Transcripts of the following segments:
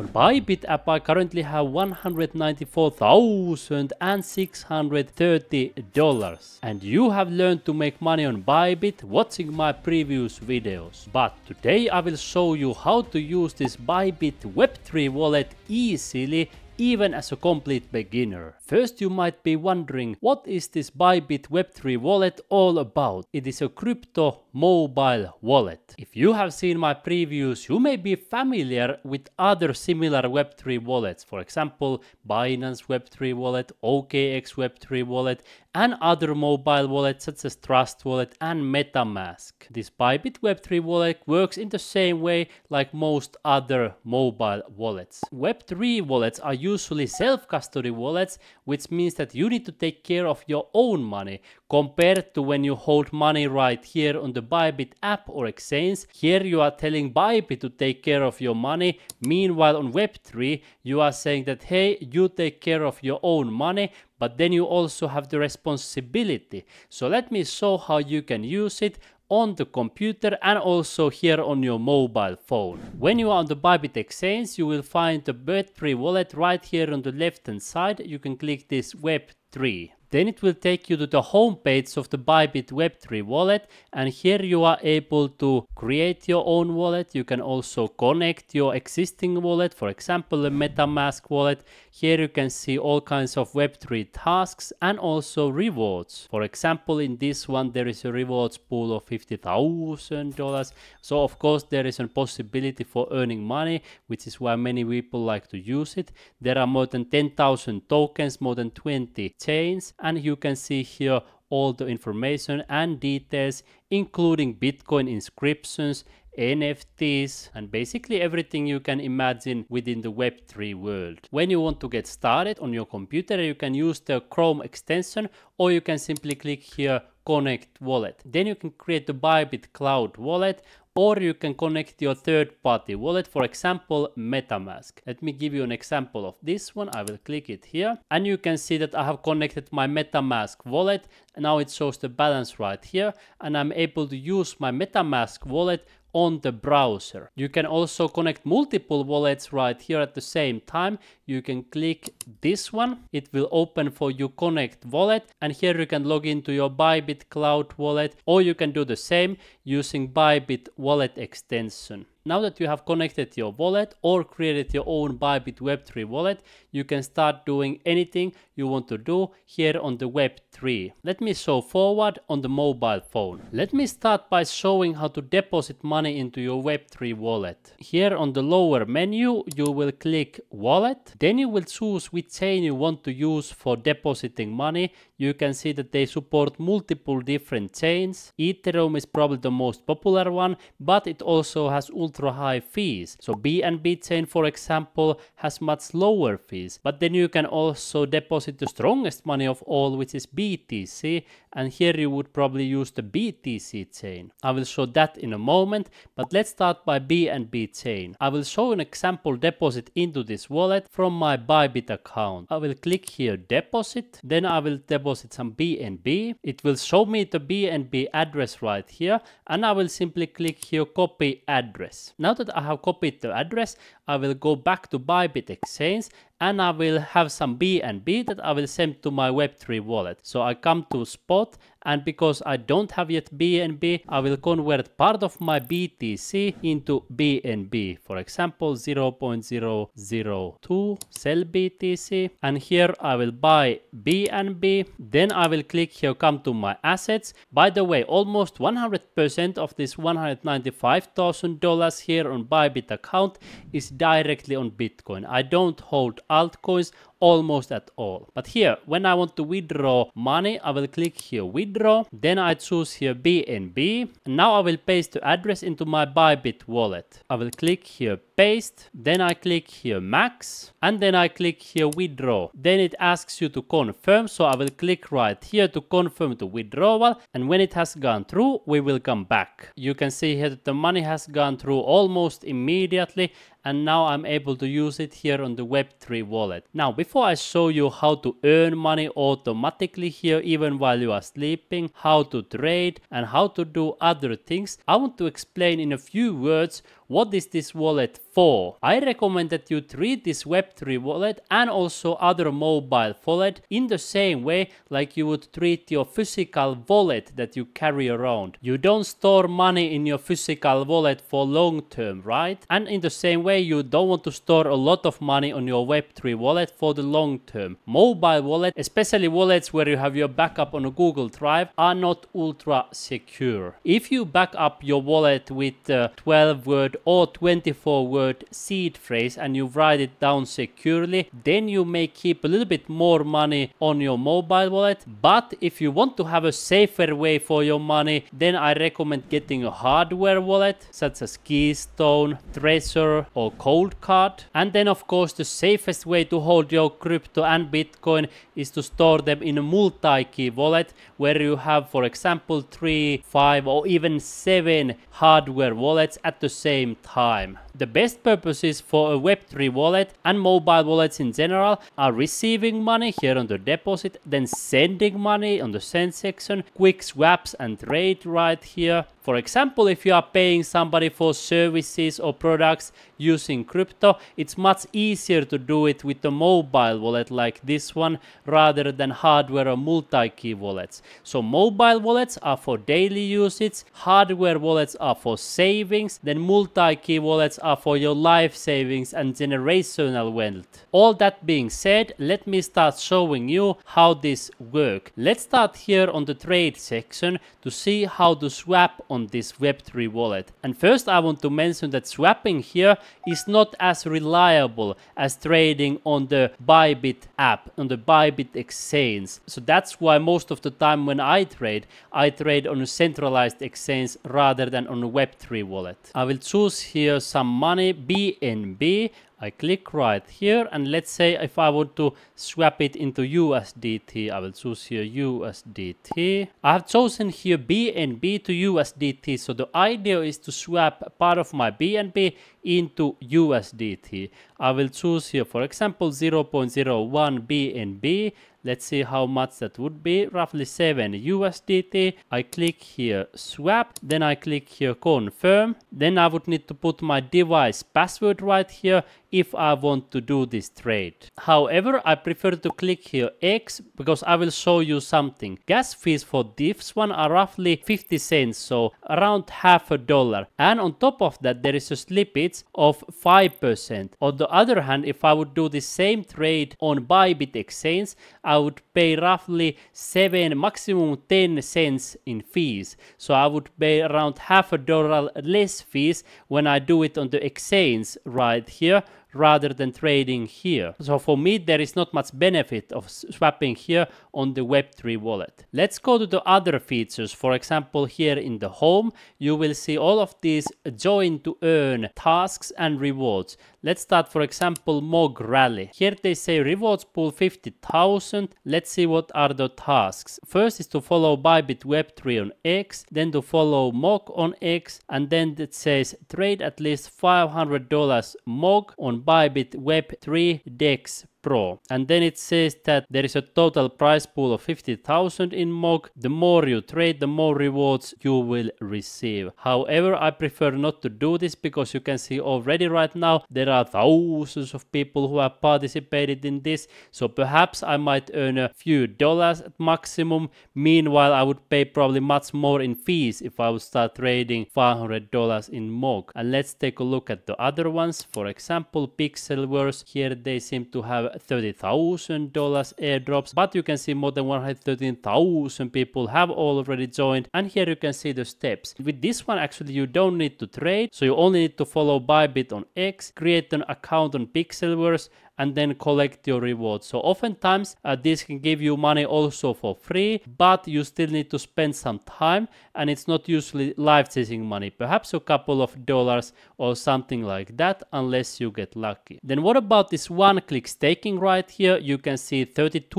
On Bybit app I currently have $194,630 and you have learned to make money on Bybit watching my previous videos. But today I will show you how to use this Bybit Web3 wallet easily even as a complete beginner. First you might be wondering what is this Bybit Web3 wallet all about? It is a crypto mobile wallet. If you have seen my previews you may be familiar with other similar Web3 wallets for example Binance Web3 wallet, OKX Web3 wallet and other mobile wallets such as Trust Wallet and MetaMask. This Bybit Web3 wallet works in the same way like most other mobile wallets. Web3 wallets are usually self-custody wallets which means that you need to take care of your own money compared to when you hold money right here on the Bybit app or exchange. Here you are telling Bybit to take care of your money. Meanwhile on Web3 you are saying that hey you take care of your own money but then you also have the responsibility. So let me show how you can use it on the computer and also here on your mobile phone. When you are on the Bybit exchange, you will find the Web3 wallet right here on the left hand side. You can click this Web3. Then it will take you to the home page of the Bybit Web3 wallet and here you are able to create your own wallet. You can also connect your existing wallet, for example a MetaMask wallet. Here you can see all kinds of Web3 tasks and also rewards. For example in this one there is a rewards pool of $50,000. So of course there is a possibility for earning money which is why many people like to use it. There are more than 10,000 tokens, more than 20 chains and you can see here all the information and details including Bitcoin inscriptions, NFTs and basically everything you can imagine within the Web3 world. When you want to get started on your computer you can use the Chrome extension or you can simply click here connect wallet. Then you can create the Bybit cloud wallet or you can connect your third party wallet, for example, MetaMask. Let me give you an example of this one. I will click it here and you can see that I have connected my MetaMask wallet. Now it shows the balance right here and I'm able to use my MetaMask wallet on the browser. You can also connect multiple wallets right here at the same time. You can click this one. It will open for you connect wallet and here you can log into your Bybit cloud wallet or you can do the same using Bybit wallet extension. Now that you have connected your wallet or created your own Bybit Web3 wallet, you can start doing anything you want to do here on the Web3. Let me show forward on the mobile phone. Let me start by showing how to deposit money into your Web3 wallet. Here on the lower menu, you will click wallet. Then you will choose which chain you want to use for depositing money. You can see that they support multiple different chains. Ethereum is probably the most popular one, but it also has ultra high fees. So BNB chain, for example, has much lower fees. But then you can also deposit the strongest money of all, which is BTC. And here you would probably use the BTC chain. I will show that in a moment, but let's start by BNB chain. I will show an example deposit into this wallet from my Bybit account. I will click here deposit, then I will deposit some BNB. It will show me the BNB address right here, and I will simply click here copy address. Now that I have copied the address, I will go back to Bybit exchange and I will have some BNB that I will send to my Web3 wallet. So I come to spot and because I don't have yet BNB, I will convert part of my BTC into BNB. For example, 0.002 sell BTC and here I will buy BNB. Then I will click here, come to my assets. By the way, almost 100% of this $195,000 here on Bybit account is directly on Bitcoin. I don't hold altcoins almost at all. But here, when I want to withdraw money, I will click here withdraw. Then I choose here BNB. Now I will paste the address into my Bybit wallet. I will click here paste. Then I click here max. And then I click here withdraw. Then it asks you to confirm. So I will click right here to confirm the withdrawal. And when it has gone through, we will come back. You can see here that the money has gone through almost immediately and now I'm able to use it here on the Web3 wallet. Now before I show you how to earn money automatically here even while you are sleeping, how to trade and how to do other things, I want to explain in a few words what is this wallet for? I recommend that you treat this Web3 wallet and also other mobile wallet in the same way like you would treat your physical wallet that you carry around. You don't store money in your physical wallet for long term, right? And in the same way, you don't want to store a lot of money on your Web3 wallet for the long term. Mobile wallet, especially wallets where you have your backup on a Google Drive, are not ultra secure. If you back up your wallet with a 12 word or 24 word seed phrase and you write it down securely, then you may keep a little bit more money on your mobile wallet. But if you want to have a safer way for your money, then I recommend getting a hardware wallet such as Keystone, Trezor or Coldcard. And then of course the safest way to hold your crypto and Bitcoin is to store them in a multi-key wallet where you have for example 3, 5 or even 7 hardware wallets at the same time. The best purposes for a Web3 wallet and mobile wallets in general are receiving money here on the deposit, then sending money on the send section, quick swaps and trade right here, for example, if you are paying somebody for services or products using crypto, it's much easier to do it with a mobile wallet like this one rather than hardware or multi-key wallets. So mobile wallets are for daily usage, hardware wallets are for savings, then multi-key wallets are for your life savings and generational wealth. All that being said, let me start showing you how this works. Let's start here on the trade section to see how to swap on this Web3 wallet. And first I want to mention that swapping here is not as reliable as trading on the Bybit app, on the Bybit exchange. So that's why most of the time when I trade, I trade on a centralized exchange rather than on a Web3 wallet. I will choose here some money, BNB. I click right here and let's say if I want to swap it into USDT, I will choose here USDT. I have chosen here BNB to USDT. So the idea is to swap part of my BNB into USDT. I will choose here, for example, 0.01 BNB Let's see how much that would be, roughly 7 USDT. I click here swap, then I click here confirm. Then I would need to put my device password right here if I want to do this trade. However, I prefer to click here X because I will show you something. Gas fees for this one are roughly 50 cents, so around half a dollar. And on top of that, there is a slippage of 5%. On the other hand, if I would do the same trade on Bybit Exchange, I would pay roughly 7, maximum 10 cents in fees. So I would pay around half a dollar less fees when I do it on the exchange right here rather than trading here. So for me, there is not much benefit of swapping here on the Web3 wallet. Let's go to the other features. For example, here in the home, you will see all of these join to earn tasks and rewards. Let's start, for example, Mog Rally. Here they say rewards pool 50,000. Let's see what are the tasks. First is to follow Bybit Web3 on X, then to follow Mog on X, and then it says trade at least $500 Mog on Bybit Web3 DEX Pro. And then it says that there is a total price pool of 50,000 in MOG. The more you trade, the more rewards you will receive. However, I prefer not to do this because you can see already right now there are thousands of people who have participated in this. So perhaps I might earn a few dollars at maximum. Meanwhile, I would pay probably much more in fees if I would start trading $500 in MOG. And let's take a look at the other ones. For example, Pixelverse. Here they seem to have $30,000 airdrops, but you can see more than 113,000 people have already joined. And here you can see the steps. With this one, actually, you don't need to trade. So you only need to follow Bybit on X, create an account on Pixelverse, and then collect your rewards. So oftentimes uh, this can give you money also for free, but you still need to spend some time and it's not usually life chasing money, perhaps a couple of dollars or something like that unless you get lucky. Then what about this one click staking right here? You can see 32%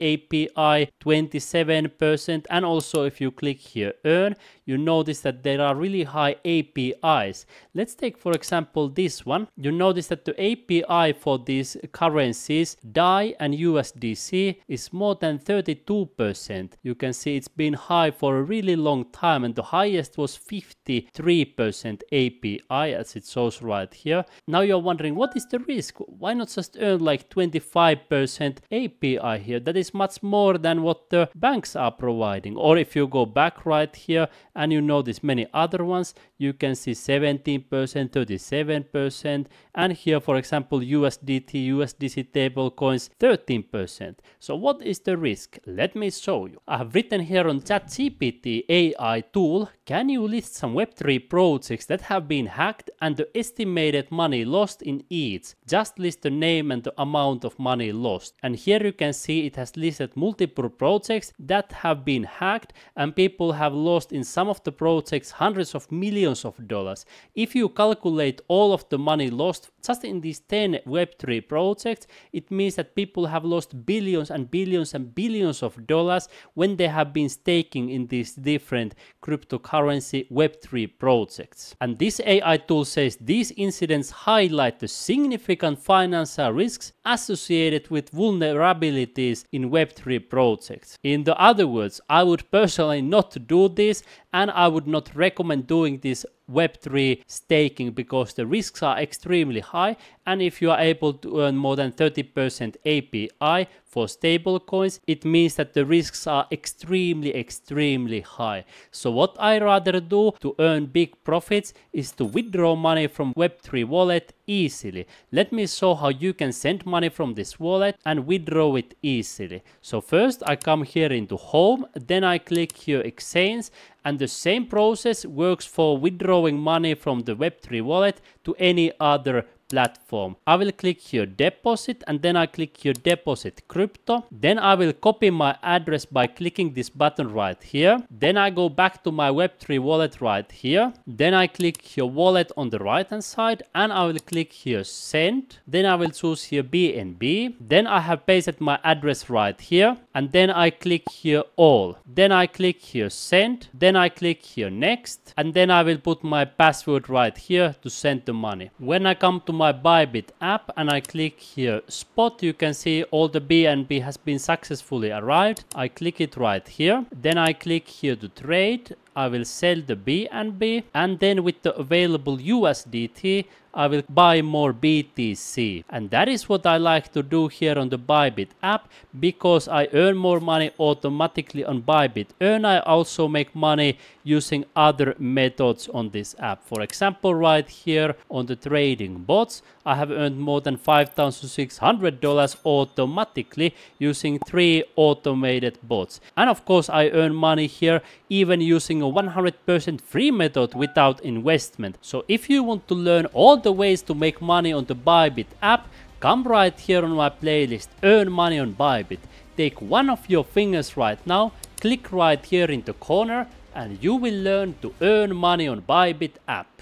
APY, 27% and also if you click here earn, you notice that there are really high APYs. Let's take for example this one. You notice that the APY for this these currencies, DAI and USDC is more than 32%. You can see it's been high for a really long time and the highest was 53% APY as it shows right here. Now you're wondering what is the risk? Why not just earn like 25% APY here? That is much more than what the banks are providing. Or if you go back right here and you notice many other ones, you can see 17%, 37%, and here for example USDT, USDC stable coins 13%. So what is the risk? Let me show you. I have written here on ChatGPT AI tool, can you list some Web3 projects that have been hacked and the estimated money lost in each? Just list the name and the amount of money lost. And here you can see it has listed multiple projects that have been hacked and people have lost in some of the projects hundreds of millions of dollars. If you calculate all of the money lost just in these 10 Web3 projects, it means that people have lost billions and billions and billions of dollars when they have been staking in these different cryptocurrency Web3 projects. And this AI tool says these incidents highlight the significant financial risks associated with vulnerabilities in Web3 projects. In the other words, I would personally not do this and I would not recommend doing this Web3 staking because the risks are extremely high and if you are able to earn more than 30% APY for stablecoins, it means that the risks are extremely, extremely high. So what I rather do to earn big profits is to withdraw money from Web3 wallet easily. Let me show how you can send money from this wallet and withdraw it easily. So first I come here into home, then I click here exchange and the same process works for withdrawing money from the Web3 wallet to any other platform. I will click here deposit and then I click here deposit crypto. Then I will copy my address by clicking this button right here. Then I go back to my Web3 wallet right here. Then I click here wallet on the right hand side and I will click here send. Then I will choose here BNB. Then I have pasted my address right here and then I click here all. Then I click here send. Then I click here next and then I will put my password right here to send the money. When I come to my Bybit app and I click here spot, you can see all the BNB has been successfully arrived. I click it right here. Then I click here to trade. I will sell the BNB and then with the available USDT, I will buy more BTC. And that is what I like to do here on the Bybit app because I earn more money automatically on Bybit. Earn I also make money using other methods on this app. For example, right here on the trading bots, I have earned more than $5,600 automatically using three automated bots. And of course, I earn money here even using a 100% free method without investment. So if you want to learn all the ways to make money on the Bybit app, come right here on my playlist, Earn Money on Bybit. Take one of your fingers right now, click right here in the corner and you will learn to earn money on Bybit app.